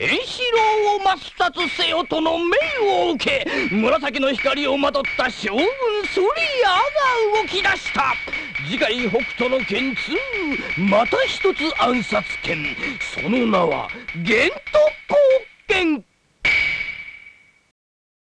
ケンシロウを抹殺せよとの命を受け紫の光をまとった将軍ソリアが動き出した。次回北斗の剣2また一つ暗殺剣。その名は玄徳公